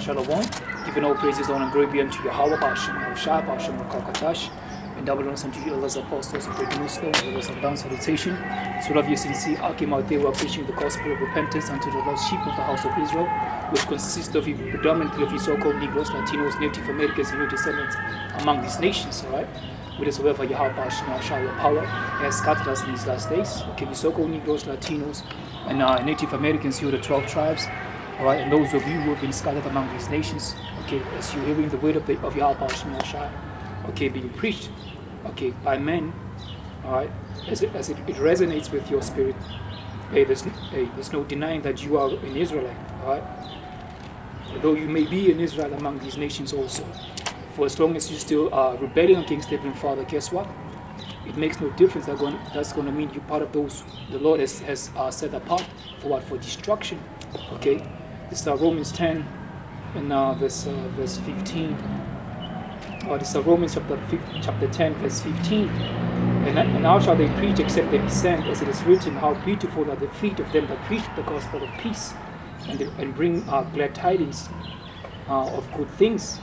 Shalom. Giving all praises, honor, and glory be unto Yahweh, Hashem, Yahushua, Hashem, Rawchaa Qadash. And double honors unto you, elders, apostles, and great Muslim, elders of down salutation. So love you sincere, came out there, we are preaching the gospel of repentance unto the lost sheep of the house of Israel, which consists of you, predominantly of you so-called Negroes, Latinos, Native Americans, and your descendants among these nations, alright? Whithersoever Yahweh, Hashem, Yahushua, your power has scattered us in these last days. Okay, you so-called Negroes, Latinos, and uh, Native Americans, you're the 12 tribes. Right, and those of you who have been scattered among these nations, okay, as you're hearing the word of, the, of Yahweh okay, being preached, okay, by men, all right, as it, as it, it resonates with your spirit, hey, there's, hey, there's no denying that you are an Israelite, all right, though you may be an Israel among these nations also. For as long as you still are rebelling against Heavenly Father, guess what? It makes no difference. That going, that's going to mean you're part of those the Lord has, has uh, set apart for what? For destruction. Okay? Is uh, Romans 10 and uh, verse, uh, verse 15. Or this is uh, Romans chapter, 15, chapter 10, verse 15. And, and how shall they preach except they be sent? As it is written, how beautiful are the feet of them that preach the gospel of peace and, they, and bring uh, glad tidings uh, of good things.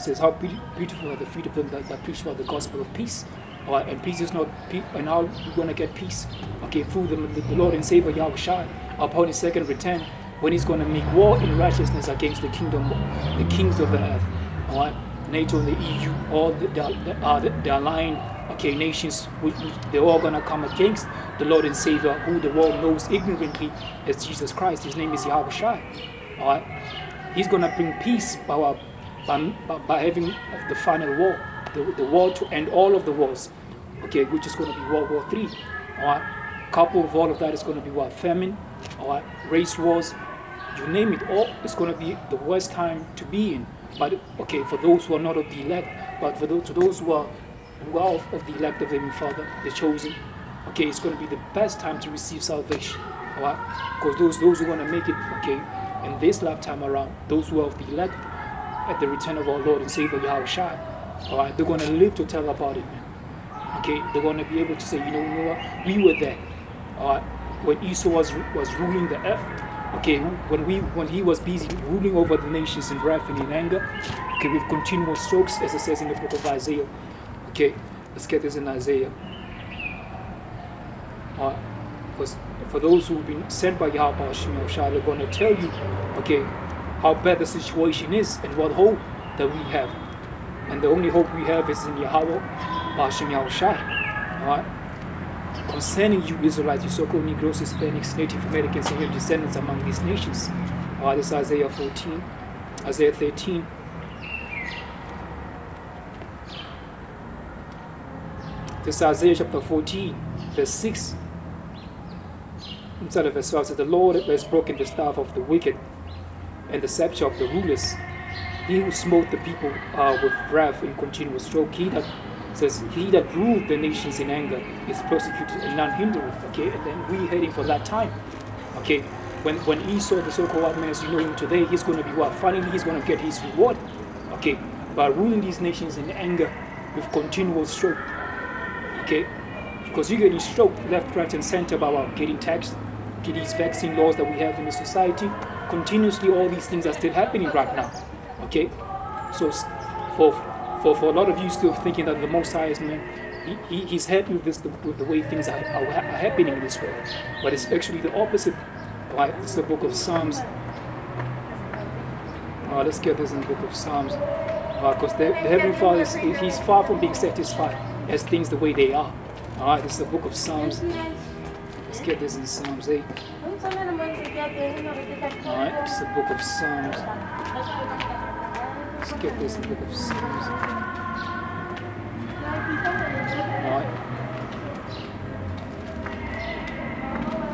Says, how be beautiful are the feet of them that, that preach about the gospel of peace. And peace is not, and how you're going to get peace? Okay, through the, the Lord and Savior Yahweh upon his second return when he's going to make war in righteousness against the kingdom, the kings of the earth. All right, NATO the EU, all the, the, uh, the, the aligned okay nations, which, which they're all going to come against the Lord and Savior, who the world knows ignorantly as Jesus Christ. His name is Yahawashi. All right, he's going to bring peace by, by, by having the final war, the, the war to end all of the wars. Okay, which is going to be World War Three. All right, couple of all of that is going to be what famine, all right, race wars, you name it, all it's going to be the worst time to be in. But okay, for those who are not of the elect, but for those, to those who are, are of, the elect of the Father, the chosen, okay, it's going to be the best time to receive salvation. All right, because those those who going to make it, okay, in this lifetime around, those who are of the elect at the return of our Lord and Savior Yahawashi, all right, they're going to live to tell about it. Okay, they're going to be able to say, you know, you know what, we were there. All right, when Esau was was ruling the earth, okay, when we when he was busy ruling over the nations in wrath and in anger, okay, with continual strokes, as it says in the book of Isaiah. Okay, let's get this in Isaiah. Uh, for, for those who've been sent by Yahweh Shemel Shah, they're going to tell you, okay, how bad the situation is and what hope that we have. And the only hope we have is in Yahweh Hashem Yahushai. Alright? Concerning you Israelites, you so-called Negroes, Hispanics, Native Americans, and your descendants among these nations. Alright, this is Isaiah 14, Isaiah 13. This is Isaiah chapter 14, verse 6. Inside of verse 12 says, The Lord has broken the staff of the wicked and the scepter of the rulers. He who smote the people uh, with wrath in continual stroke, he that says he that ruled the nations in anger is persecuted and none hindereth. Okay, and then we heading for that time. Okay, when when Esau, the so-called man as you know him today, he's going to be what? Finally, he's going to get his reward. Okay, by ruling these nations in anger with continual stroke. Okay, because you're getting stroked left, right, and center by about getting taxed, okay, these vaccine laws that we have in the society. Continuously, all these things are still happening right now. Okay, so for for, for a lot of you still thinking that the Most High is man, he, he, he's happy with this the, with the way things are, are, are, happening in this world, but it's actually the opposite. Right? it's the book of Psalms. Uh, let's get this in the book of Psalms, because uh, the, the Heavenly Father is he's far from being satisfied as things the way they are. All right, this is the book of Psalms. Let's get this in Psalms 8. All right, it's the book of Psalms. Get this the book of Psalms. Alright.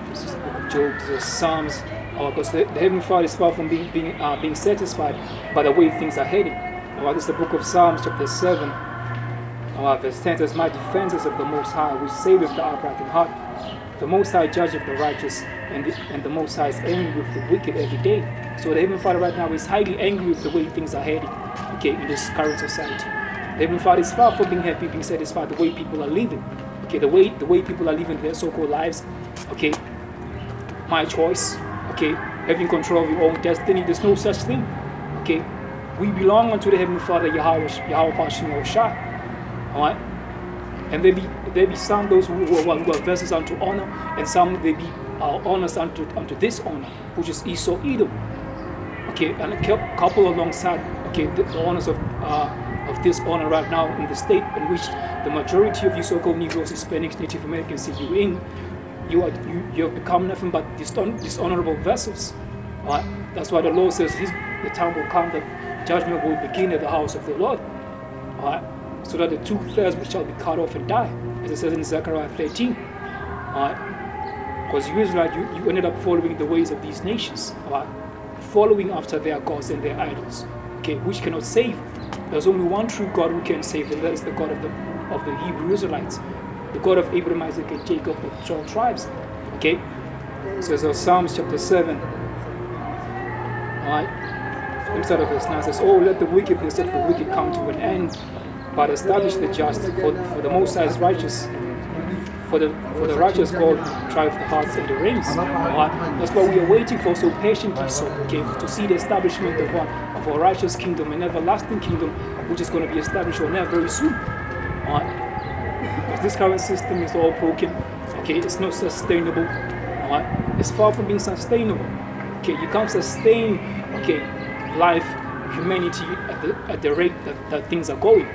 This is the book of Job, is Psalms. Because the, the Heavenly Father is far from being being, uh, being satisfied by the way things are heading. Alright, this is the book of Psalms, chapter 7. Alright, verse 10 says, My defense is of the Most High, which saveth the upright in heart. The Most High judgeth the righteous, and the, and the Most High is angry with the wicked every day. So the Heavenly Father right now is highly angry with the way things are heading, okay, in this current society. The Heavenly Father is far from being happy, being satisfied the way people are living, okay, the way the way people are living their so-called lives, okay. My choice, okay, having control of your own destiny. There's no such thing. Okay, we belong unto the Heavenly Father Yahweh Yahweh Hashem Shah. Alright? And there be there be some those who, who, are, who are unto honor, and some they be uh, honors unto unto dishonor, which is Esau Edom. Okay, and a couple alongside the, owners of uh, of dishonor right now in the state in which the majority of you so-called Negroes, Hispanics, Native Americans see you in, you are you, you have become nothing but dishon dishonorable vessels. Right? Uh, that's why the Lord says his, the time will come that judgment will begin at the house of the Lord. Right? So that the two thirds shall be cut off and die, as it says in Zechariah 13. Uh, right? Because you Israel, you, you ended up following the ways of these nations, right? following after their gods and their idols, okay, which cannot save. There's only one true God who can save, and that is the God of the of the Hebrew Israelites, the God of Abraham, Isaac, and Jacob, the 12 tribes. Okay? So, so Psalms chapter 7. Alright? Instead of verse 9 says, Oh, let the wickedness of the wicked come to an end, but establish the just, for, for the Most High is righteous. For the for the righteous God drive the hearts and the reins. Alright? That's what we are waiting for so patiently, so okay, to see the establishment of, our, of a righteous kingdom, an everlasting kingdom, which is going to be established on earth very soon. Alright? Because this current system is all broken. Okay, it's not sustainable. Alright? It's far from being sustainable. Okay, you can't sustain okay life, humanity at the at the rate that, that things are going.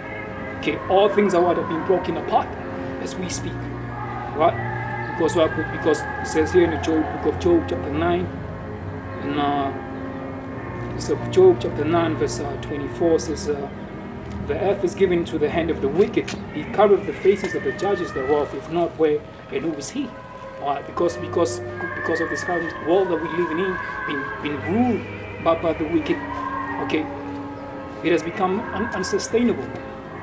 Okay, all things are what are being broken apart as we speak. Right? Because because it says here in the Job book of Job chapter 9 and uh so Job chapter 9 verse uh, 24 says uh, the earth is given to the hand of the wicked. He covered the faces of the judges thereof, if not where and who is he? Because because because of this current world that we live in, being, being ruled by, by the wicked, okay, it has become un unsustainable.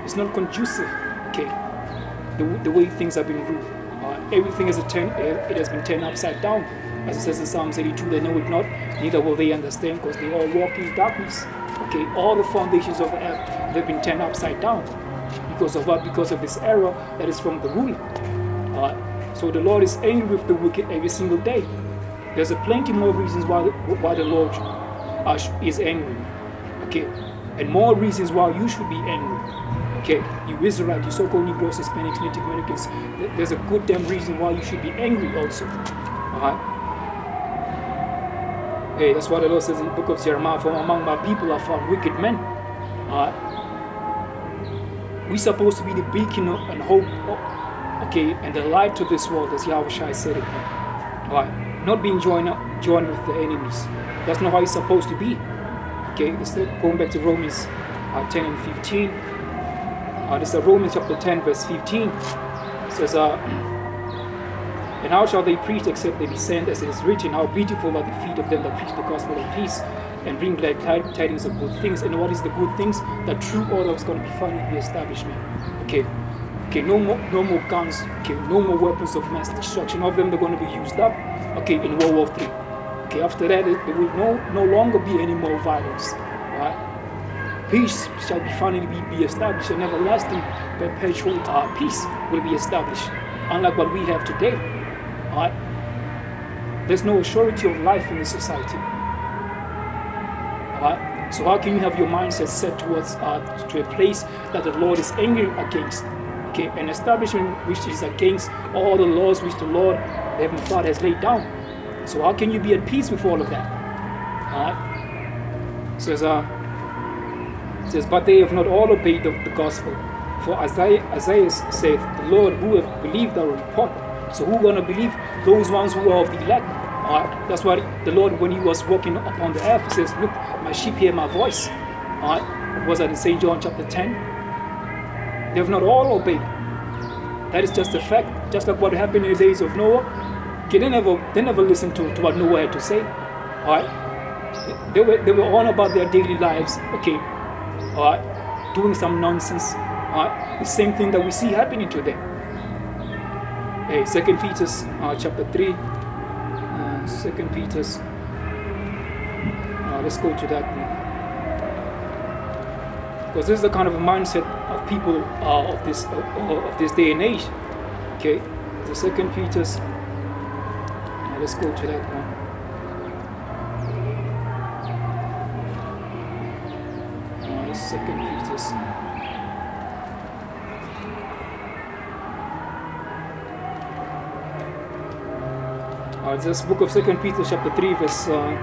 It's not conducive, okay, the, the way things have been ruled. Uh, everything is a turn, it has been turned upside down. As it says in Psalms 82, they know it not, neither will they understand, because they all walk in darkness. Okay, all the foundations of the earth, they've been turned upside down. Because of what? Because of this error that is from the ruler. Uh, so the Lord is angry with the wicked every single day. There's a plenty more reasons why, why the Lord uh, is angry. Okay, and more reasons why you should be angry. Okay, you Israelites, you so-called Negroes, Hispanics, Native Americans, there's a good damn reason why you should be angry also. Alright? Okay, that's what the Lord says in the book of Jeremiah, from among my people are found wicked men. Alright? We're supposed to be the beacon and hope, okay, and the light to this world, as Yahawashi said it. Alright? Not being joined up, joined with the enemies. That's not how you're supposed to be. Okay, still going back to Romans uh, 10 and 15. Uh, this is Romans chapter 10, verse 15. It says, uh, and how shall they preach except they be sent, as it is written, How beautiful are the feet of them that preach the gospel of peace and bring glad tidings of good things. And what is the good things? The true order is going to be found in the establishment. Okay. Okay, no more no more guns, okay, no more weapons of mass destruction. Of them they're going to be used up, okay, in World War Three. Okay, after that there will no no longer be any more violence. Right? Peace shall be finally be, be established, and everlasting perpetual uh, peace will be established, unlike what we have today. Right? There's no surety of life in this society. Right? So how can you have your mindset set towards uh, to a place that the Lord is angry against? Okay, an establishment which is against all the laws which the Lord, the Heavenly Father, has laid down. So how can you be at peace with all of that? Alright? Says uh says, but they have not all obeyed the, the gospel. For Isaiah, Isaiah said, The Lord who have believed our report. So who gonna believe? Those ones who are of the elect. Alright? That's why the Lord, when he was walking upon the earth, says, Look, my sheep hear my voice. Alright? Was that in St. John chapter 10? They have not all obeyed. That is just a fact. Just like what happened in the days of Noah. Okay, they never they never listened to, to what Noah had to say. Alright? They were they were on about their daily lives, okay, alright, doing some nonsense. Alright? The same thing that we see happening today. Hey, Second Peter's uh, chapter 3. Uh, Second Peter's uh, let's go to that one because this is the kind of mindset of people uh, of this uh, of this day and age. Okay, the Second Peter's. Uh, let's go to that one. Second Peter's. Uh, this book of Second Peter, chapter three, verse uh,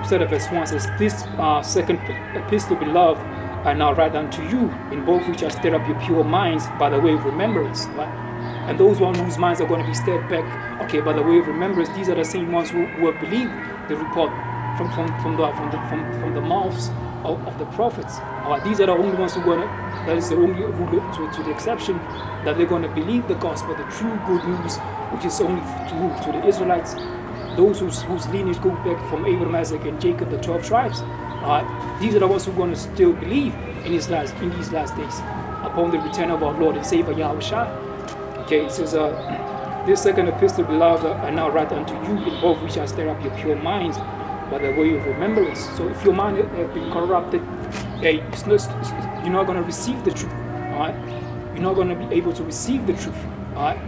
instead of verse one says, "This uh, second epistle, beloved, I now write unto you, in both which I stir up your pure minds by the way of remembrance." Right? And those one whose minds are going to be stirred back, okay, by the way of remembrance, these are the same ones who, who have believed the report from from from the from the from, from the mouths of, of the prophets. Uh, these are the only ones who are to. That is the only who, to, to the exception that they're going to believe the gospel, the true good news, which is only to to the Israelites, those whose, whose lineage go back from Abraham, Isaac, and Jacob, the twelve tribes. Uh, these are the ones who are going to still believe in his last in these last days upon the return of our Lord and Savior Yahweh Okay, it says, uh, This second epistle, beloved, I now write unto you, in both which I stir up your pure minds by the way of remembrance. So if your mind has been corrupted, hey, it's not, you're not going to receive the truth. All right? You're not going to be able to receive the truth. All right?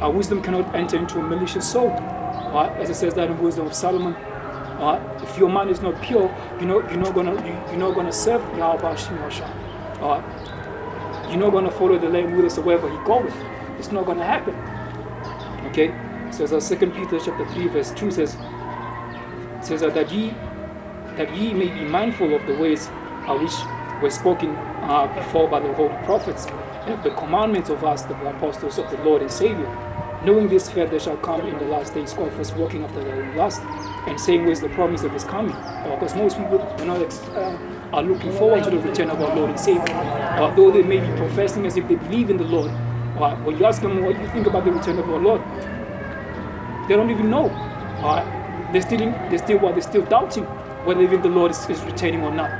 Our wisdom cannot enter into a malicious soul. All right? As it says that in the Wisdom of Solomon. All right? If your mind is not pure, you know you're not gonna you're not gonna serve Yahweh right? You're not gonna follow the us wherever He goeth. It's not gonna happen. Okay? It says our Second Peter chapter three verse two says says uh, that ye that ye may be mindful of the ways uh, which were spoken uh, before by the holy prophets and of the commandments of us, the apostles of the Lord and Savior. Knowing this fact there shall come in the last days, God first walking after their own lust, and saying where's the promise of his coming. Because most people are not uh, are looking forward to the return of our Lord and Savior. Although they may be professing as if they believe in the Lord, uh, when you ask them what you think about the return of our Lord, they don't even know. Uh, they're still, they're still what? They're still doubting whether even the Lord is, is returning or not.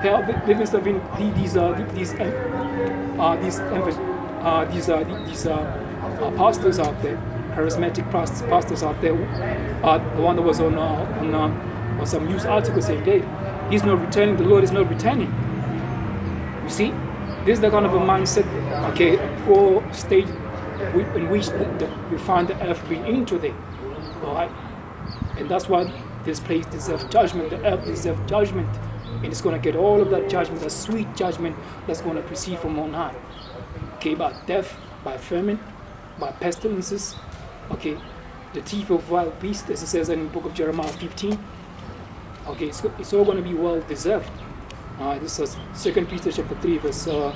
Hell, they have been these uh, these uh, these uh, these uh, these uh, uh, pastors out there, charismatic pastors out there. Uh, the one that was on uh, on, uh, on some news article saying, "Hey, he's not returning. The Lord is not returning." You see, this is the kind of a mindset, okay, a poor state in which we find the earth being in today. All right, and that's why this place deserves judgment. The earth deserves judgment. And it's going to get all of that judgment, that sweet judgment that's going to proceed from on high. Okay, by death, by famine, by pestilences. Okay, the teeth of wild beasts, as it says in the book of Jeremiah 15. Okay, it's, it's all going to be well deserved. Uh, this is Second Peter chapter 3, verse, uh,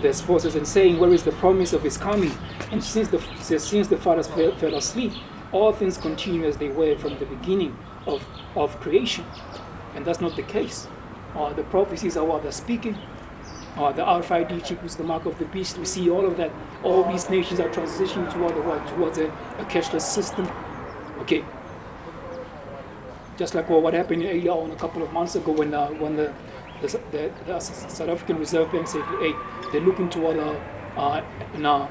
verse 4 says, And saying, Where is the promise of his coming? And since the, since the fathers fell, fell asleep, all things continue as they were from the beginning of, of creation. And that's not the case. Uh, the prophecies are what they're speaking. Uh, the RFID chip is the mark of the beast. We see all of that. All these nations are transitioning toward the what? Towards a, a cashless system. Okay. Just like well, what happened earlier on a couple of months ago when uh, when the the, the the, South African Reserve Bank said, hey, they're looking toward uh, uh, now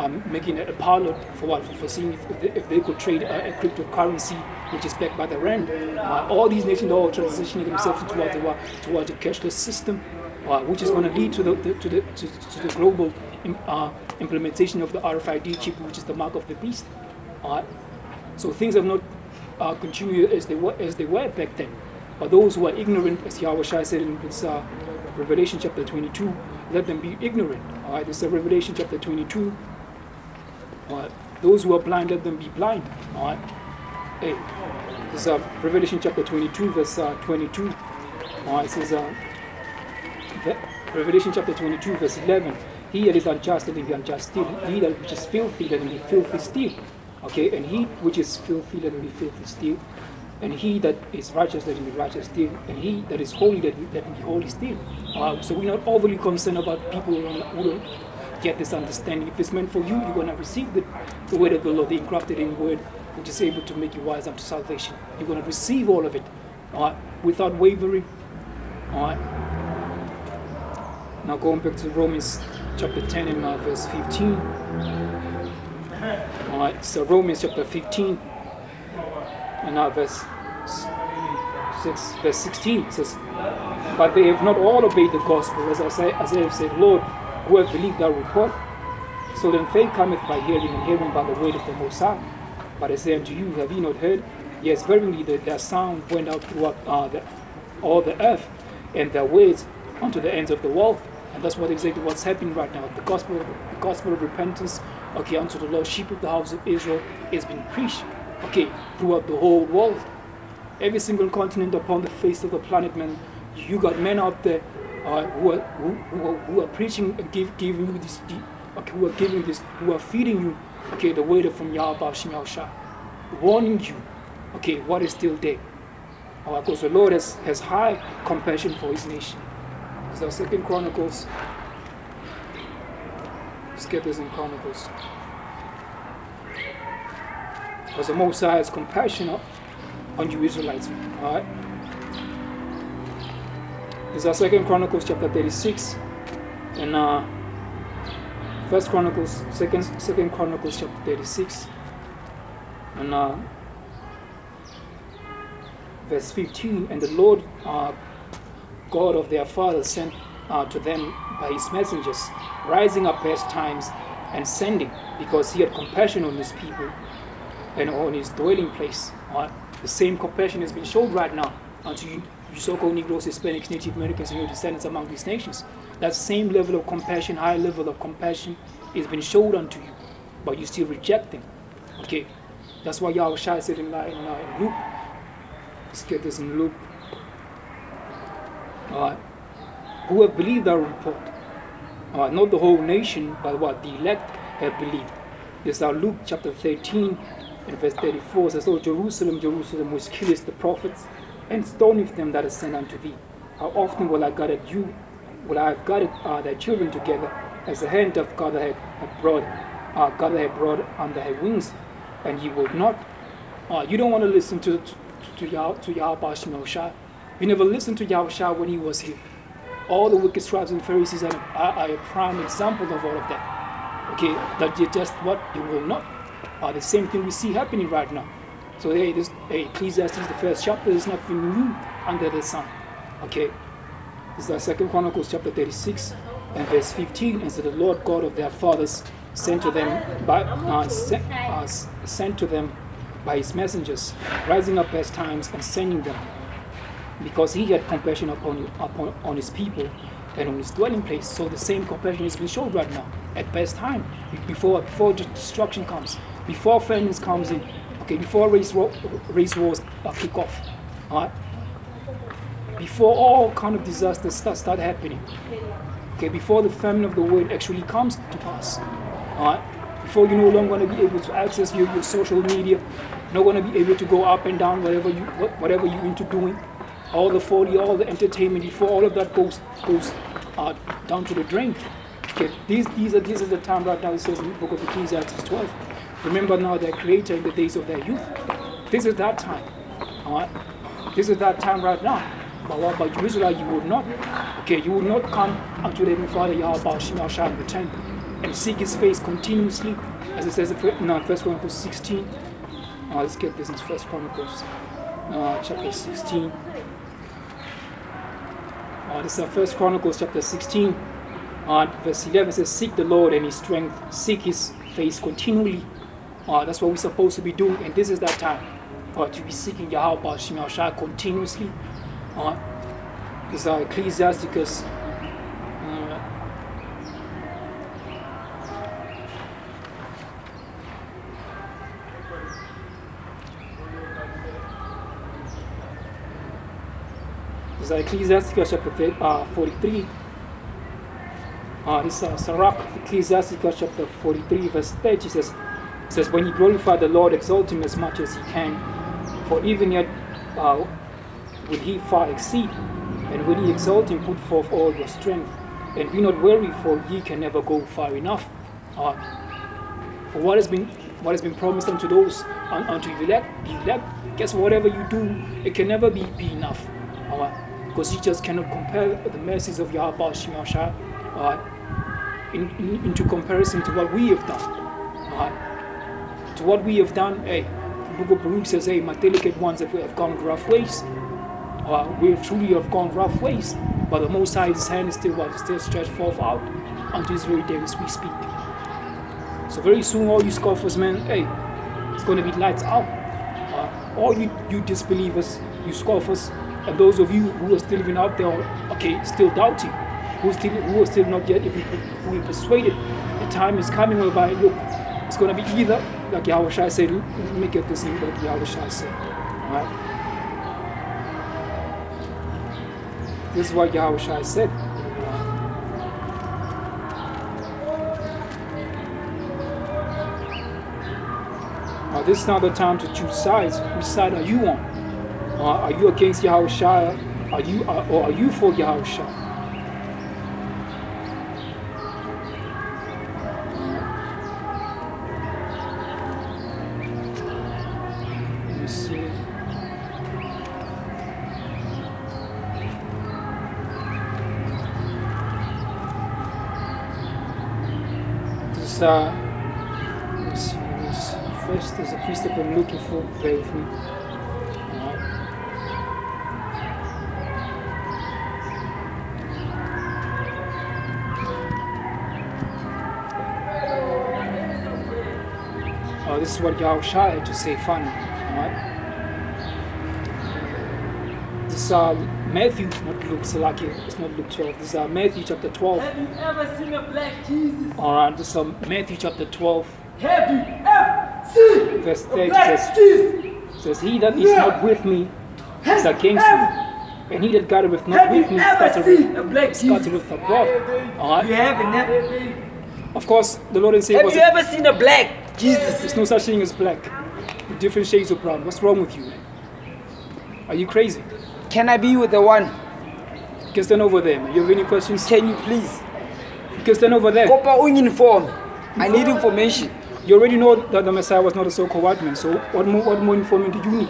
um, making a pilot for what for, for seeing if they, if they could trade a, a cryptocurrency which is backed by the rand. Uh, all these nations are transitioning themselves towards a, towards a cashless system, uh, which is going to lead to the, the to the to, to, the global uh, implementation of the RFID chip, which is the mark of the beast. so things have not uh, continued as they were as they were back then. But those who are ignorant, as Yahawashi said in this, uh, Revelation chapter 22, let them be ignorant. All right, this is Revelation chapter 22. Right, those who are blind, let them be blind. Right. Hey, this is uh, Revelation chapter 22, verse uh, 22. Uh, it says, uh, Revelation chapter 22, verse 11. He that is unjust, let him be unjust still. He that which is filthy, let him be filthy still. Okay, and he which is filthy, let him be filthy still. And he that is righteous, let him be righteous still. And he that is holy, let him, be holy still. Uh, so we're not overly concerned about people who don't get this understanding. If it's meant for you, you're going to receive the, the word of the Lord, the engrafted in word, which is able to make you wise unto salvation. You're going to receive all of it all right, without wavering. All right. Now going back to Romans chapter 10 and uh, verse 15. All right, so Romans chapter 15 and now verse 6, verse 16 says, But they have not all obeyed the gospel, as I, say, as I have said, Lord, who believed our report. So then faith cometh by hearing, and hearing by the word of the Most High. But I say unto you, have ye not heard Yes, verily the, their sound went out throughout uh, the, all the earth, and their words unto the ends of the world. And that's what exactly what's happening right now. The gospel, the gospel of repentance, okay, unto the Lordship of the house of Israel is being preached, okay, throughout the whole world. Every single continent upon the face of the planet, man, you got men out there uh, who, are, who, who, are, preaching and give, giving you this, okay, who are giving this, who are feeding you, okay, the word from Yahweh Shah, warning you, okay, what is still there. Uh, because the Lord has, has high compassion for his nation. So Second Chronicles. Let's get this in Chronicles. Because the Most High has compassion on you Israelites. Alright? Is Second Chronicles chapter 36. And uh First Chronicles, Second Second Chronicles chapter 36. And uh verse 15, and the Lord uh, God of their fathers sent uh, to them by his messengers, rising up times and sending, because he had compassion on his people and on his dwelling place. Uh, the same compassion has been shown right now unto you so-called Negroes, Hispanics, Native Americans, and your descendants among these nations. That same level of compassion, high level of compassion, is been shown unto you, but you still reject them. Okay, that's why Yahawashi said in, in, in Luke, let's get this in Luke uh, who have believed our report. Uh, not the whole nation, but what the elect have believed. This is our Luke chapter 13 and verse 34 says, O Jerusalem, Jerusalem, which killest the prophets and stoneth them that are sent unto thee. How often will I gather you, will I have gathered uh, thy children together, as the hand of God had, brought, uh, God had brought under her wings, and ye will not. Uh, you don't want to listen to to, to, Yah, to Yahweh. You never listened to Yahushua when he was here. All the wicked scribes and Pharisees are, are, are, a prime example of all of that. Okay, that you just what you will not. Uh, the same thing we see happening right now. So hey, this hey, Ecclesiastes, the first chapter is nothing new under the sun. Okay, this is Second Chronicles chapter 36 and verse 15. And so the Lord God of their fathers sent to them by uh, sent, uh, sent to them by his messengers, rising up as times and sending them because he had compassion upon, upon on his people and on his dwelling place. So the same compassion is being shown right now at best time before before destruction comes, before famines comes in, okay, before race war, race wars uh, kick off, all right? Before all kind of disasters start, start happening, okay, before the famine of the world actually comes to pass, all right? Before you're no longer going to be able to access your, your social media, not going to be able to go up and down whatever you whatever you're into doing, all the folly, all the entertainment, before all of that goes goes uh, down to the drain. Okay, these these are this is the time right now. It says in the book of Ecclesiastes 12. Remember now their creator in the days of their youth. This is that time. All right. This is that time right now. But what about Israel? You will not. Okay, you will not come unto the Father Yahweh Shema Shah and seek His face continuously, as it says in First Chronicles 16. Uh, let's get this in First Chronicles uh, chapter 16. Uh, this is First Chronicles chapter 16, uh, verse 11 says, Seek the Lord and His strength, seek His face continually. Uh, that's what we're supposed to be doing, and this is that time uh, to be seeking Yahweh Shah continuously. Uh, this is uh, Ecclesiasticus is Ecclesiasticus chapter uh, 43. Uh, it's uh, Sirach, Ecclesiasticus chapter 43, verse 30 says, says, When you glorify the Lord, exalt him as much as he can, for even yet uh, will he far exceed. And when ye exalt him, put forth all your strength. And be not weary, for ye can never go far enough. Uh, for what has been what has been promised unto those unto you elect, elect, guess whatever you do, it can never be, be enough. Uh, because you just cannot compare the mercies of Yahweh Shemashah uh, in, in, into comparison to what we have done. Uh, to what we have done, hey, the book of Baruch says, hey, my delicate ones have, have gone rough ways. Uh, we truly have gone rough ways, but the Most High's hand is still what, still stretched forth out unto this very day as we speak. So very soon, all you scoffers, man, hey, it's going to be lights out. Uh, all you, you disbelievers, you scoffers, and those of you who are still living out there, okay, still doubting, who still who are still not yet even fully persuaded, the time is coming whereby look, it's going to be either like Yahawashi said. Let me get this in what Yahawashi said. Right. This is what Yahawashi said. Uh, this is not the time to choose sides. Which side are you on? Uh, are you against Yahawashi? Are you uh, or are you for Yahawashi? This uh, me see. First, there's a precept I'm looking for. Bear with me. Oh, this is what had to say finally. Alright. This is uh, Matthew, not Luke, Salakia. It's not Luke 12. This is uh, Matthew chapter 12. Have you ever seen a black Jesus? Alright, this is uh, Matthew chapter 12, Have you ever seen verse a black says, Jesus? says, He that is Yeah. not with me is against me. And he that gathereth not have with me scattereth seen a black Jesus? scattereth abroad. Alright. You haven't, never. Of course, the Lord and Savior Have you ever seen a black Jesus? There's no such thing as black. Different shades of brown. What's wrong with you, man? Are you crazy? Can I be with the one? You can stand over there, man. You have any questions? Can you please? You can stand over there. Kopa uniform. I need information. You already know that the Messiah was not a so-called white man. So what more, what more information do you need?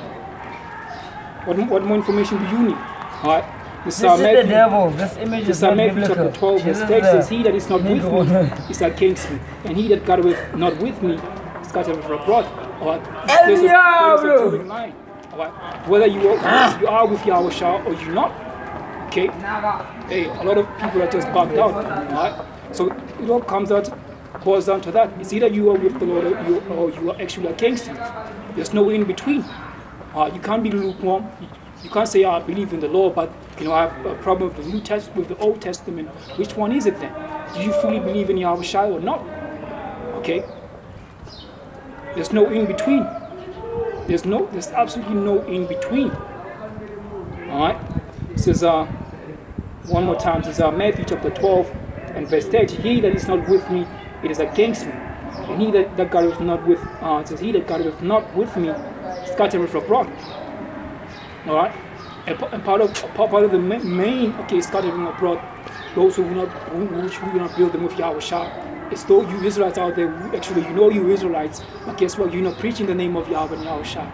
What, what more information do you need? All right. This, This is the Matthew, devil. This image this is not Matthew biblical. chapter 12 verse Jesus 10 the says, He that is not with me is against me, and he that gathereth not with me is scattered abroad. All right. El There's a, Diablo! Drawing. All right. Whether you are, you are with Yahweh Shah or you're not. Okay. Hey, a lot of people are just bugged out. Right? So it all comes out, boils down to that. It's either you are with the Lord or you, or you are actually against Him. There's no in between. Uh, you can't be lukewarm. You, you can't say I believe in the law, but you know I have a problem with the New Test with the Old Testament. Which one is it then? Do you fully believe in Yahawashi or not? Okay. There's no in between. There's no. There's absolutely no in between. All right. It says uh, one more time. Says uh, Matthew chapter 12 and verse 30. He that is not with me, it is against me. And he that, that gathereth not with, uh, says, he that gathereth not with me, scattereth abroad. All right. And, and part of part of the main okay scattering abroad, those who will not which will not build them with Yahweh Shah. It's though you Israelites out there, actually you know you Israelites, but guess what? You're not preaching the name of Yahweh and Yahweh Shah.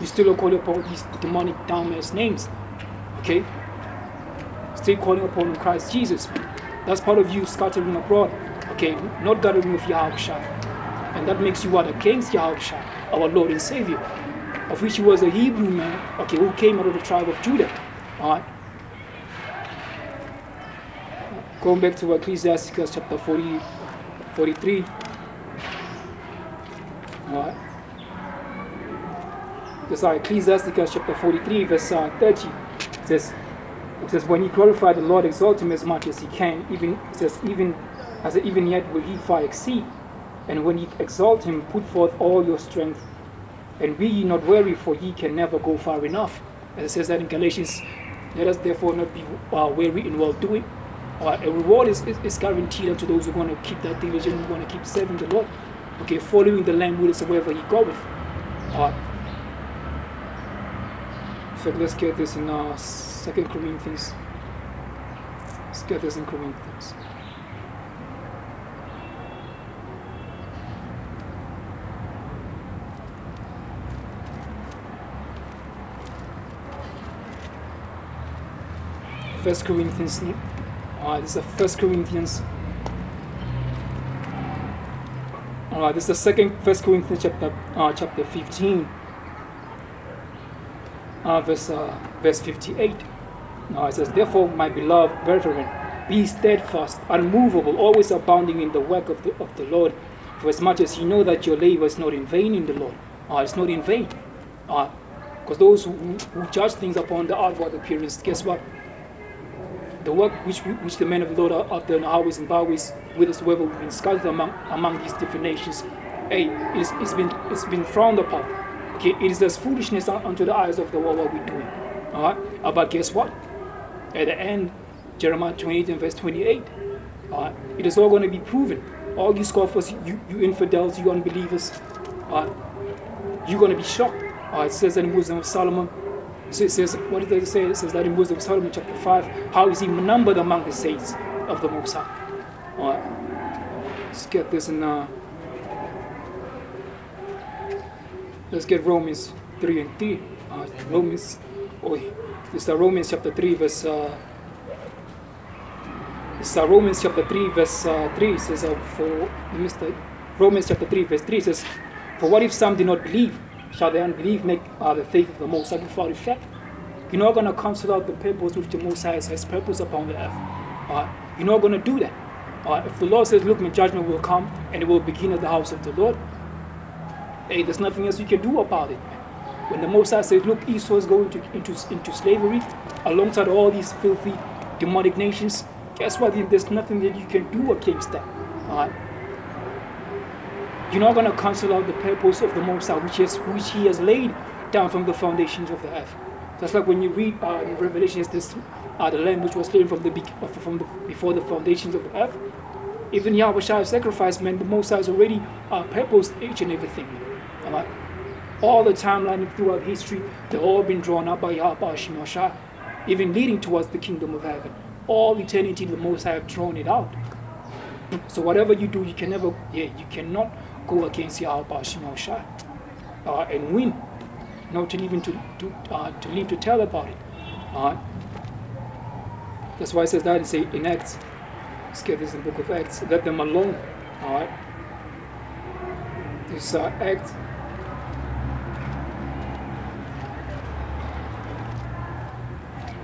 You still are calling upon these demonic dumbass names. Okay? Still calling upon Christ Jesus. That's part of you scattering abroad. Okay, not gathering with Yahweh Shah. And that makes you what? Against Yahweh Shah, our Lord and Savior. Of which he was a Hebrew man, okay, who came out of the tribe of Judah. Alright. Going back to Ecclesiasticus chapter 40, 43. Alright. This is Ecclesiasticus chapter 43, verse uh, 30. It says, it says, When he glorified the Lord, exalt him as much as he can, even says, even as even yet will he far exceed. And when ye exalt him, put forth all your strength, and be ye not weary, for ye can never go far enough. As it says that in Galatians, let us therefore not be uh, weary in well doing. Uh, a reward is, is, is guaranteed unto those who want to keep that diligent, who want to keep serving the Lord. Okay, following the Lamb whithersoever he goeth. Uh, so let's get this in uh, Second Corinthians. Let's get this in Corinthians. First Corinthians. Uh, this is the First Corinthians. Uh, this is the second First Corinthians chapter uh, chapter fifteen. Uh, verse uh, verse fifty eight. Now it says, Therefore, my beloved brethren, be steadfast, unmovable, always abounding in the work of the, of the Lord, for as much as you know that your labor is not in vain in the Lord. Uh, it's not in vain. Uh, Because those who, who judge things upon the outward appearance, guess what? The work which which the men of the Lord are there in the highways and byways, whithersoever we've been scattered among among these different nations, hey, it's, it's been it's been frowned upon. Okay, it is as foolishness unto the eyes of the world what we're doing. Alright? Uh, but guess what? At the end, Jeremiah 28 and verse 28, alright, it is all going to be proven. All you scoffers, you, you infidels, you unbelievers, alright, you're going to be shocked. Uh, it says in the Wisdom of Solomon, so it says, what did they say? It says that in Wisdom of Solomon chapter 5, how is he numbered among the saints of the Most High. Alright, let's get this in, uh, let's get Romans 3 and 3. Uh, Romans, oh, it's the Romans chapter 3 verse, uh, it's uh, Romans chapter 3 verse uh, 3 it says, uh, for, Mr. Romans chapter 3 verse 3 says, for what if some did not believe? Shall the unbelief make uh, the faith of the Most High without effect? You're not going to cancel out the purpose which the Most High has purpose upon the earth. Uh, you're not going to do that. Uh, if the Lord says, look, my judgment will come and it will begin at the house of the Lord, hey, there's nothing else you can do about it. When the Most High says, look, Esau is going to, into, into slavery alongside all these filthy, demonic nations, guess what? There's nothing that you can do against that. Right? You're not going to cancel out the purpose of the Most High, which, is, which He has laid down from the foundations of the earth. That's like when you read uh, in Revelation, this uh, the Lamb which was slain from the, from the before the foundations of the earth. Even Yahweh sacrifice, meant the Most High has already uh, purposed each and everything. All, right? all the timeline throughout history, they've all been drawn up by Yahweh Shai, even leading towards the kingdom of heaven. All eternity, the Most High have drawn it out. So whatever you do, you can never, yeah, you cannot go against Yahawashi uh, and win. Not even to to uh, to live to tell about it. Uh, that's why it says that say in Acts. Let's get this in the book of Acts. Let them alone. Alright. This uh, Act.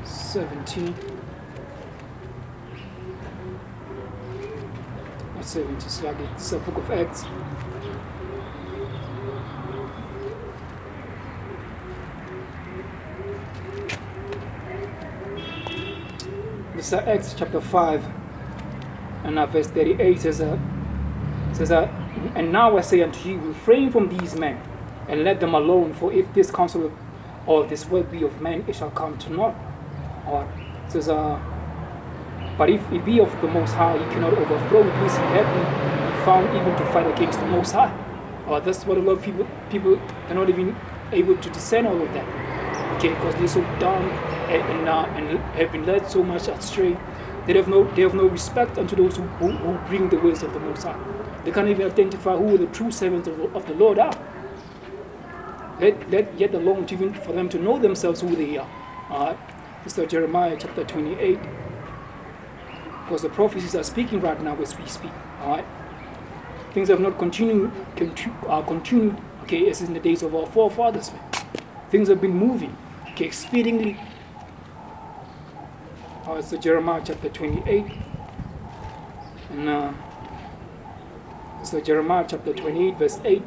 Seventeen. Seventeen, it's like book of Acts. This is Acts chapter 5 and uh, verse 38 says, uh, says uh, And now I say unto you, refrain from these men, and let them alone, for if this counsel or this word be of men, it shall come to naught. Or says, uh, But if it be of the Most High, he cannot overthrow it, lest he have me found even to fight against the Most High. Or that's what a lot of people, people are not even able to discern all of that. Okay, because they're so dumb and, and, uh, and have been led so much astray they have no, they have no respect unto those who, who, who bring the words of the Most High. They can't even identify who the true servants of, of the Lord are. Let, let yet alone even for them to know themselves who they are. Alright? This is Jeremiah chapter 28. Because the prophecies are speaking right now as we speak. Alright? Things have not continued, continu, uh, continued okay, as in the days of our forefathers. Things have been moving okay, uh, it's Jeremiah chapter 28. And uh, so Jeremiah chapter 28, verse 8.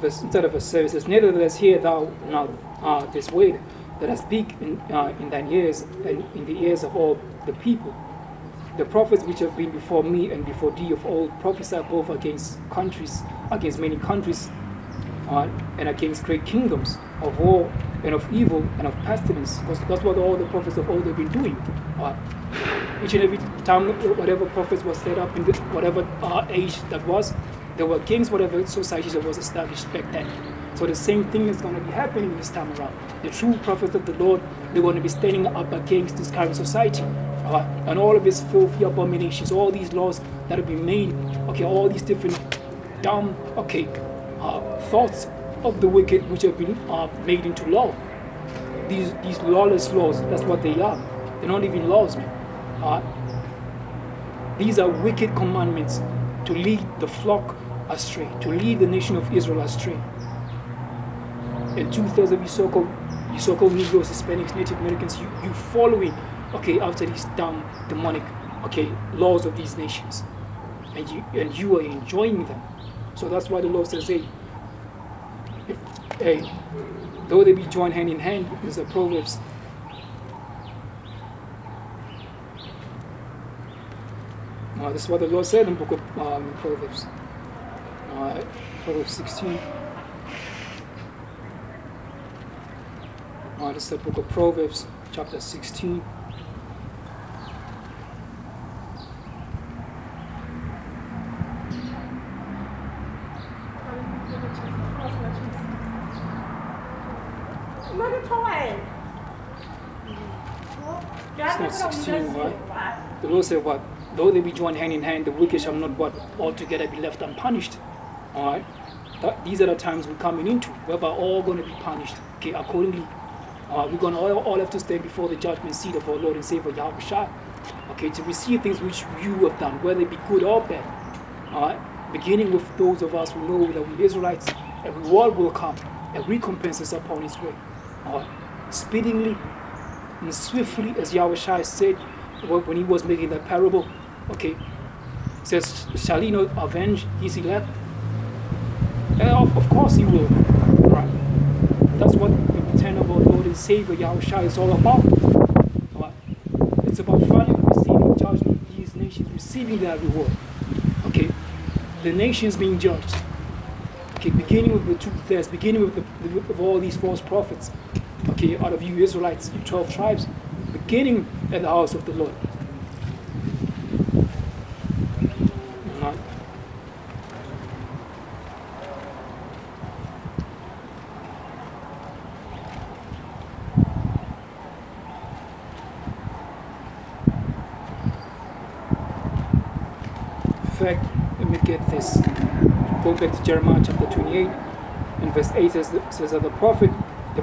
Verse, instead of 7, it says, Nevertheless, hear thou now uh, this word that I speak in, uh, in thine ears and in the ears of all the people. The prophets which have been before me and before thee of old prophesy both against countries, against many countries, uh, and against great kingdoms of war and of evil and of pestilence, because that's what all the prophets of old have been doing. Uh, each and every time, whatever prophets was set up in the, whatever uh, age that was, there were kings, whatever society that was established back then. So the same thing is going to be happening this time around. The true prophets of the Lord, they're going to be standing up against this current society. And all of these filthy abominations, all these laws that have been made, okay, all these different dumb, okay, uh, thoughts of the wicked which have been uh, made into law. These, these lawless laws, that's what they are. They're not even laws, man. These are wicked commandments to lead the flock astray, to lead the nation of Israel astray. And two-thirds of you so-called, you so-called Negroes, Hispanics, Native Americans, you, you following, okay, after these dumb, demonic, okay, laws of these nations. And you, and you are enjoying them. So that's why the Lord says, hey, if hey, though they be joined hand in hand, is a Proverbs. Uh, this is what the Lord said in book of um, Proverbs. Uh, Proverbs 16. Uh, this is the book of Proverbs, chapter 16. It's not 16, right? The Lord said, What? Though they be joined hand in hand, the wicked shall not what altogether be left unpunished. Alright? These are the times we're coming into, whereby all going to be punished. Okay, accordingly. Uh, we're going to all, all have to stand before the judgment seat of our Lord and Savior Yahweh. Okay, to receive things which you have done, whether it be good or bad. Alright? Beginning with those of us who know that we Israelites, a reward will come, a recompense is upon his way. Alright? Speedingly and swiftly, as Yahweh said when he was making that parable. Okay, says, Shall he not avenge his elect? Uh, of, of course he will. Right. That's what the return of our Lord and Savior Yahweh is all about. Right. It's about finally receiving judgment, these nations receiving their reward. Okay, the nations being judged. Okay, beginning with the two theirs, beginning with, the, with all these false prophets. Okay, out of you Israelites, you 12 tribes, beginning at the house of the Lord. Right. In fact, let me get this. Back to Jeremiah chapter 28 and verse 8 says, says that the prophet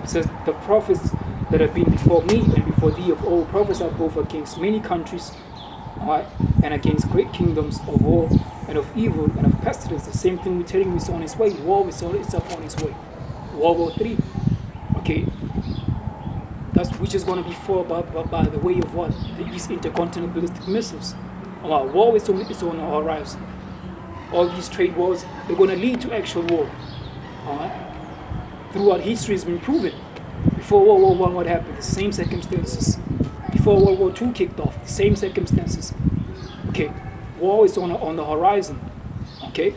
says the prophets that have been before me and before thee of old prophesied both against many countries right, and against great kingdoms of war and of evil and of pestilence. The same thing we're telling you is on its way. War is on it's up on its way. World War Three. Okay. That's which is going to be fought by, by, by the way of what? These intercontinental ballistic missiles. Uh, war is on, is on our horizon. All these trade wars, they're going to lead to actual war. All right? throughout history has been proven. Before World War One, what happened? The same circumstances. Before World War Two kicked off, the same circumstances. Okay, war is on on the horizon. Okay,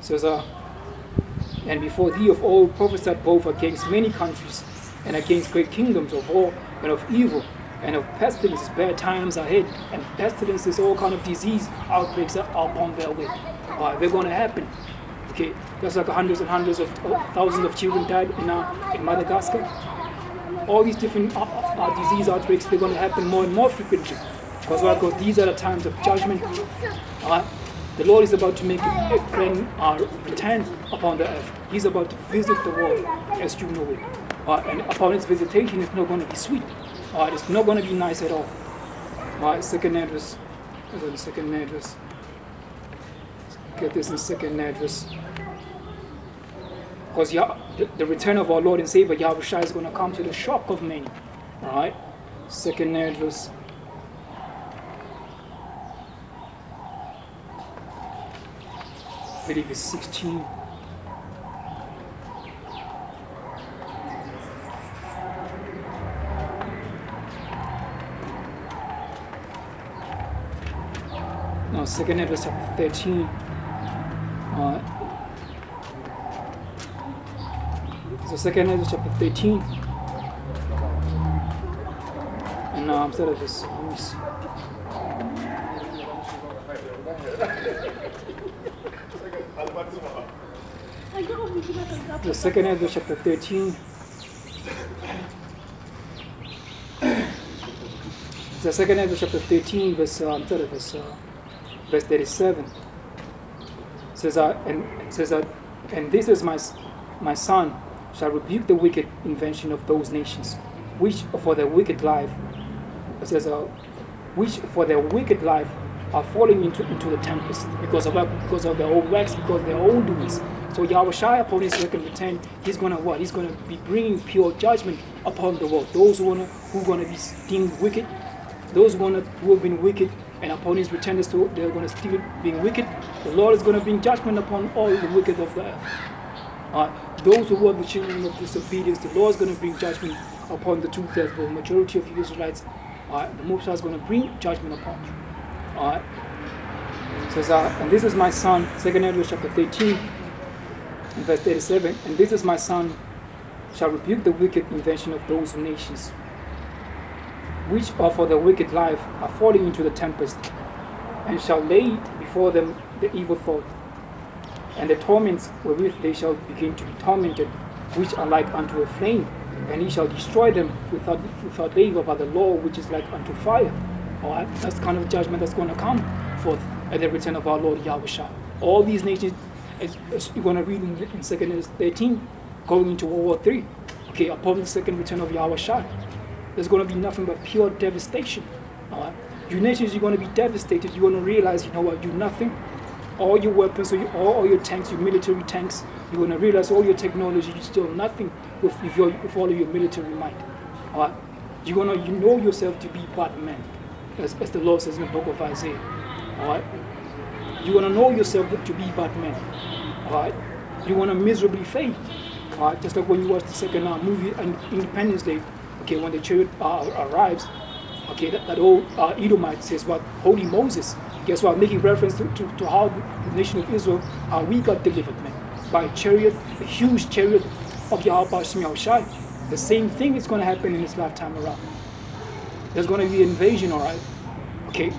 so uh, and before thee of old prophesied both against many countries and against great kingdoms of war and of evil and of pestilences, bad times ahead, and pestilences, all kind of disease outbreaks are upon their way. Uh, they're going to happen. Okay, there's like hundreds and hundreds of uh, thousands of children died in, uh, in Madagascar. All these different uh, uh, disease outbreaks, they're going to happen more and more frequently. Because why? These are the times of judgment. Uh, the Lord is about to make a grand uh, return upon the earth. He's about to visit the world as you know it. Uh, and upon his visitation, it's not going to be sweet. Uh, it's not going to be nice at all. Uh, second Esdras. Second Esdras. Get this in second Esdras. Because the, the return of our Lord and Savior Yahawashi is going to come to the shock of many. Alright? Second Esdras. I believe it's 16. No, second Esdras chapter 13. Uh, so second Esdras chapter 13. And now I'm starting this. Let me see. The second Esdras chapter 13. The second Esdras chapter 13, verse, uh, I'm sorry, verse, uh, verse 37 says that, and says that, and this is my my son shall rebuke the wicked invention of those nations, which for their wicked life, says, uh, which for their wicked life are falling into, into the tempest because of because of their own works, because of their own doings. So Yahawashi upon his second return, he's gonna what? He's gonna be bringing pure judgment upon the world. Those who wanna who gonna be deemed wicked, those who wanna who have been wicked, and upon his return, they're they're gonna still being wicked. The Lord is gonna bring judgment upon all the wicked of the earth. Uh, those who were the children of disobedience, the Lord is going to bring judgment upon the two-thirds, the majority of Israelites. Uh, the Most High is going to bring judgment upon you. All right. Says, uh, and this is my son, Second Esdras chapter 13, verse 37. And this is my son, shall rebuke the wicked invention of those nations, which are for the wicked life are falling into the tempest, and shall lay before them the evil thought, and the torments wherewith they shall begin to be tormented, which are like unto a flame, and he shall destroy them without without labor by the law which is like unto fire. All right, that's kind of judgment that's going to come forth at the return of our Lord Yahweh. All these nations, as, as you're going to read in, in 2 13, going into World War Three. Okay, upon the second return of Yahweh there's going to be nothing but pure devastation. All right, you nations, you're going to be devastated. You're going to realize, you know what, you're nothing all your weapons, all, all, all your tanks, your military tanks, you're going to realize all your technology you still nothing with, with, your, with all of your military might. All right? You're going to you know yourself to be bad men, as, as the Lord says in the book of Isaiah. All right? You're going to know yourself to be bad men. All right? You're going to miserably fail. All right? Just like when you watch the second uh, movie, and Independence Day, okay, when the chariot uh, arrives, okay, that, that old uh, Edomite says, what, Holy Moses, Guess what? I'm making reference to, to, to how the nation of Israel, how we got delivered, man. By a chariot, a huge chariot of Yahweh Shemiel Shai. The same thing is going to happen in this lifetime around. There's going to be invasion, all right? Okay,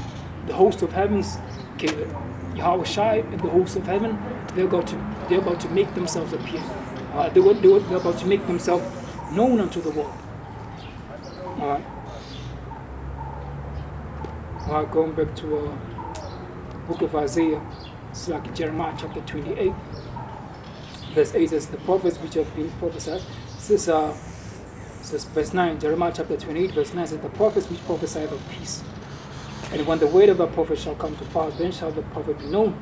the host of heavens, okay, Yahawashi and the host of heaven, they're about to, they're about to make themselves appear. Uh, they were, they were, they're about to make themselves known unto the world. All right. All right, going back to uh, book of Isaiah, it's like Jeremiah chapter 28, verse 8 says, The prophets which have been prophesied. Says, uh, says verse 9, Jeremiah chapter 28, verse 9 says, The prophets which prophesy of peace. And when the word of a prophet shall come to pass, then shall the prophet be known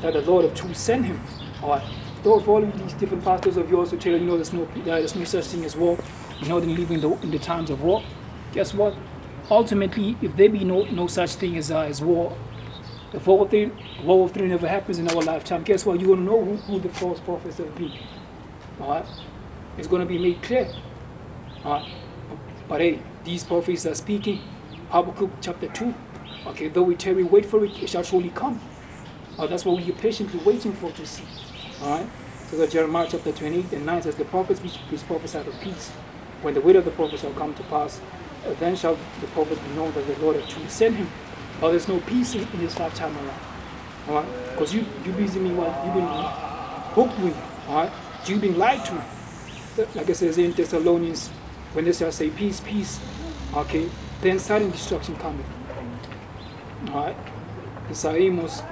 that the Lord of truth sent him. All right. Though all these different pastors of yours who tell you, you know, there's no, there's no such thing as war, you know, they live in the, in the times of war. Guess what? Ultimately, if there be no, no such thing as, uh, as war, War III, World War III never happens in our lifetime, guess what? You're going to know who, who the false prophets have been. All right? It's going to be made clear. All right? But hey, these prophets are speaking. Habakkuk chapter 2. Okay, though we tarry, wait for it, it shall surely come. Uh, that's what we are patiently waiting for to see. All right? So that Jeremiah chapter 28 and 9 says, The prophets which, which prophesy of peace, when the word of the prophet shall come to pass, then shall the prophet be known that the Lord has truly sent him or there's no peace in, in this lifetime around. All right? Because you, you busy me what you've been hooked with. All right? You've been lied to. Like I says in Thessalonians, when they say peace, peace, okay, then sudden destruction coming. All right? It's Amos.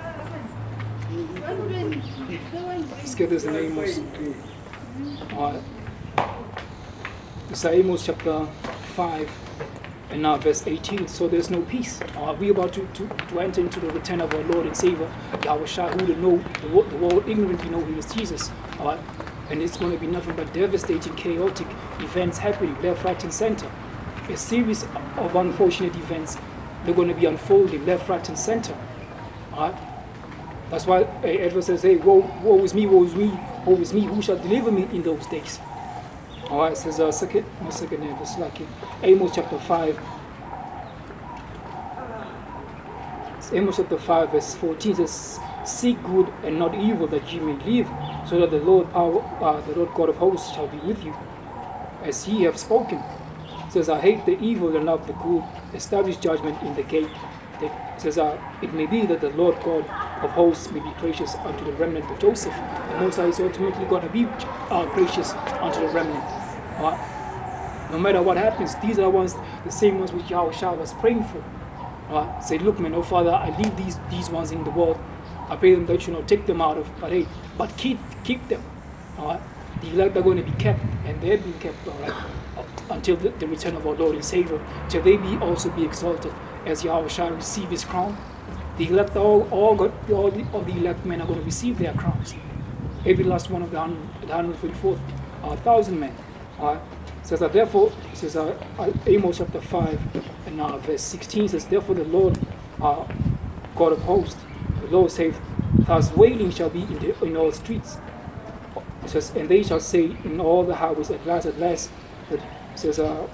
Let's get this in Amos. All right. It's Amos chapter 5 and now verse 18. So there's no peace. Are we're about to, to, to enter into the return of our Lord and Savior, Yahawashi, who the, know, the, world, the world ignorantly know he is Jesus. Uh, and it's going to be nothing but devastating, chaotic events happening left, right, and center. A series of unfortunate events they're going to be unfolding left, right, and center. Uh, that's why uh, Edward says, hey, woe, woe is me, woe is me, woe is me, who shall deliver me in those days? All right, it says uh, second, no second name, it's like Amos chapter 5. It's Amos chapter 5, verse 14 says, Seek good and not evil that ye may live, so that the Lord power, uh, the Lord God of hosts shall be with you, as he have spoken. It says, I hate the evil and love the good, establish judgment in the gate. It says, uh, It may be that the Lord God of hosts may be gracious unto the remnant of Joseph. The Most High is ultimately going to be uh, gracious unto the remnant. Uh, no matter what happens, these are ones, the same ones which Yahweh was praying for. Uh, say, look, man, oh Father, I leave these these ones in the world. I pray them that you know take them out of, but hey, but keep keep them. All right, the elect are going to be kept, and they're being kept, all right, until the, the return of our Lord and Savior, till they be also be exalted as Yahweh shall receive His crown the elect, all, all, got, all, the, all the elect men are going to receive their crowns. Every last one of the 144,000 uh, men. Uh, says that therefore, says uh, uh, Amos chapter 5 and uh, verse 16 says, Therefore the Lord, uh, God of hosts, the Lord saith, Thus wailing shall be in, the, in all streets. It says, and they shall say in all the highways, at last, at last. It says, uh,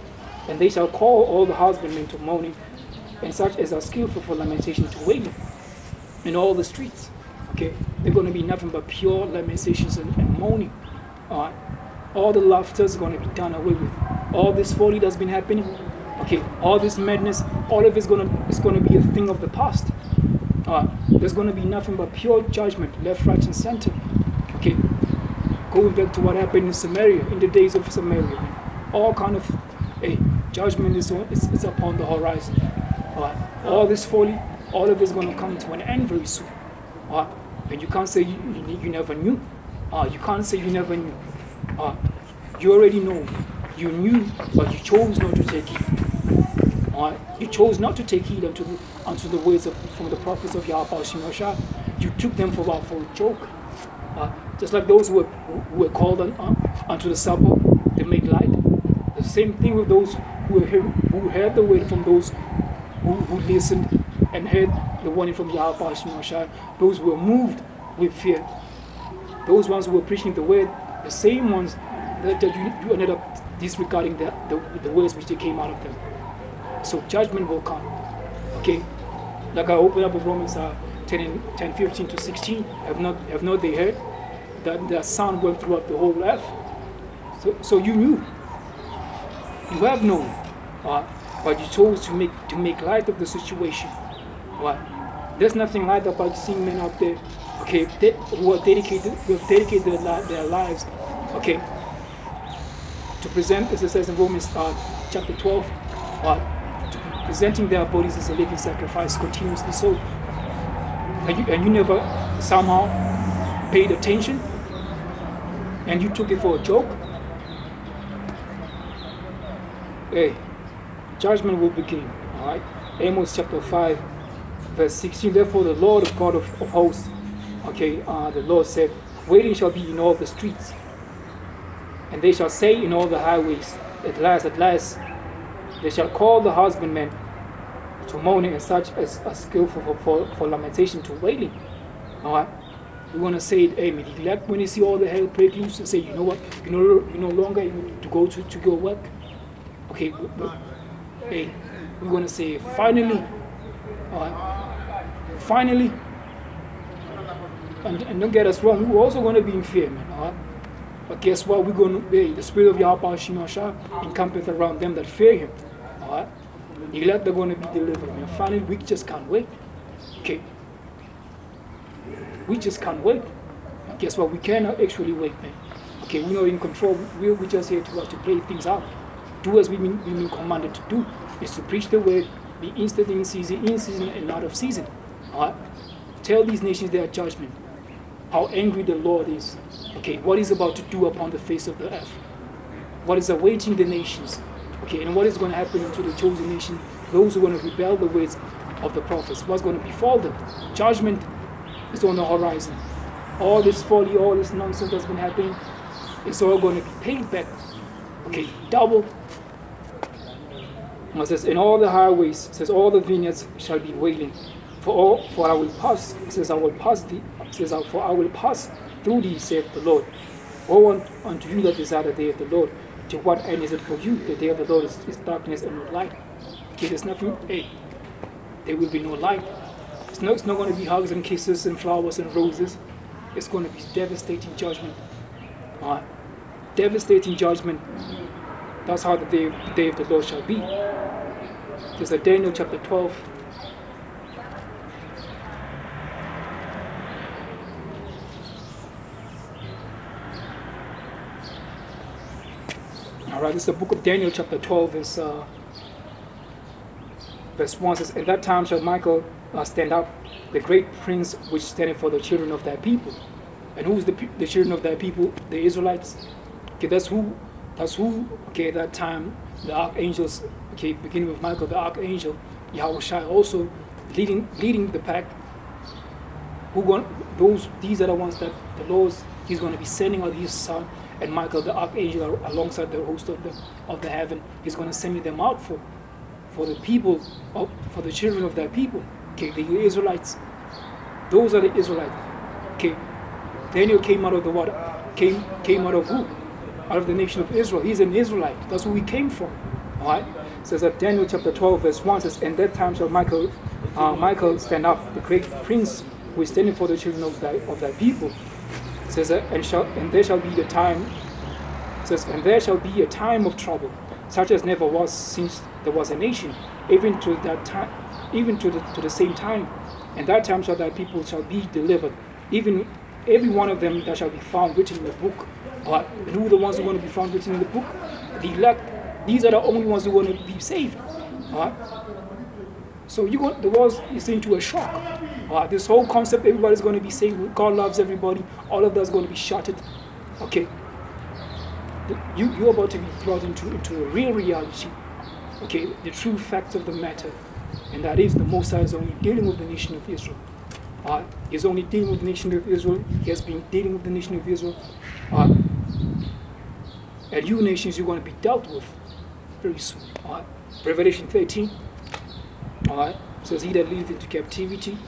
and they shall call all the husbandmen to mourning, and such as are skillful for lamentation to wailing in all the streets. Okay, they're going to be nothing but pure lamentations and, and moaning. All right, all the laughter is going to be done away with. All this folly that's been happening, okay, all this madness, all of it's going to it's going to be a thing of the past. All right, there's going to be nothing but pure judgment, left, right, and center. Okay, going back to what happened in Samaria in the days of Samaria, all kind of hey, judgment is, on, is, is upon the horizon. All right, all this folly, all of it's going to come to an end very soon. Right, and you can't say you, you, you never knew. Uh, you can't say you never knew. Uh, you already know. You knew, but you chose not to take heed. Right? You chose not to take heed unto the, unto the words of, from the prophets of Yahweh. You took them for, for a joke. Uh, just like those who were, who were called on, uh, unto the supper, they made light. The same thing with those who, who heard the word from those who, who listened and heard the warning from Yahweh. Those who were moved with fear. Those ones who were preaching the word, the same ones that, that you, you ended up disregarding the, the, the words which they came out of them. So judgment will come. Okay? Like I opened up with Romans uh, 10, and, 10, 15 to 16. Have not, have not they heard that the sound went throughout the whole earth? So, so you knew. You have known. Uh, but you chose to make to make light of the situation. What? There's nothing light about seeing men out there, okay, de- who are dedicated, who have dedicated their, their lives, okay, to present, as it says in Romans uh, chapter 12, uh, presenting their bodies as a living sacrifice continuously. So, and you, and you never somehow paid attention, and you took it for a joke. Hey, judgment will begin. All right, Amos chapter 5 verse 16 therefore the lord of god of, of hosts okay uh, the lord said waiting shall be in all the streets and they shall say in all the highways at last at last they shall call the husbandmen to mourning and such as are skillful for, for, for lamentation to wailing all right? We want to say it amen like when you see all the hell break loose say you know what? You know you no longer able to go to, to your work. Okay but, but, hey we're going to say finally all right finally, and, and, don't get us wrong, we're also going to be in fear, man. Right? But guess what? We're going to be the spirit of Yahweh Shemashah encampeth around them that fear him. All right? Are going to be delivered, man. Finally, we just can't wait. Okay. We just can't wait. And guess what? We cannot actually wait, man. Okay, we're not in control. We're, we're just here to, uh, to play things out. Do as we've been, we've been commanded to do, is to preach the word, be instant in season, in season, and out of season. Right? Tell these nations their judgment, how angry the Lord is. Okay, what is about to do upon the face of the earth, what is awaiting the nations. Okay, and what is going to happen to the chosen nation, those who are going to rebel the words of the prophets, what's going to befall them. Judgment is on the horizon. All this folly, all this nonsense that's been happening, it's all going to be paid back. Okay, double. It says, in all the highways, says, all the vineyards shall be wailing. For all, for I will pass, says, I will pass thee, says, for I will pass through thee, saith the Lord. Woe unto you that desire the day of the Lord. To what end is it for you? The day of the Lord is, is darkness and no light. Okay, there's nothing, hey, there will be no light. It's not, it's not going to be hugs and kisses and flowers and roses. It's going to be devastating judgment. All right? Devastating judgment. That's how the day, the day of the Lord shall be. There's a Daniel chapter 12. All right, this is the book of Daniel, chapter 12, verse, uh, verse 1 says, At that time shall Michael uh, stand up, the great prince which standeth for the children of thy people. And who is the, the children of thy people? The Israelites. Okay, that's who, that's who, okay, at that time, the archangels, okay, beginning with Michael, the archangel, Yahawashi also leading, leading the pack. Who going, those, these are the ones that the Lord, he's going to be sending out his son and Michael, the archangel, alongside the host of the of the heaven, is going to send them out for for the people, of, for the children of their people. Okay, the Israelites. Those are the Israelites. Okay, Daniel came out of the water. Came came out of who? Out of the nation of Israel. He's an Israelite. That's where we came from. All right. Says that Daniel chapter 12 verse 1 says, "And that time shall Michael, uh, Michael stand up, the great prince who is standing for the children of thy of thy people." It says that, and shall and there shall be the time. Says, and there shall be a time of trouble, such as never was since there was a nation, even to that time, even to the to the same time. And that time shall thy people shall be delivered, even every one of them that shall be found written in the book. But who are the ones who are going to be found written in the book? The elect. These are the only ones who are going to be saved. Right? So you go, the world is into a shock. Uh, this whole concept, everybody's going to be saved. God loves everybody. All of that's going to be shattered. Okay. You, you're about to be brought into, into a real reality. Okay, the true facts of the matter. And that is the Messiah is only dealing with the nation of Israel. Uh, he's only dealing with the nation of Israel. He has been dealing with the nation of Israel. Uh, and you nations, you're going to be dealt with very soon. Right? Revelation 13. All right. Says he that leadeth into captivity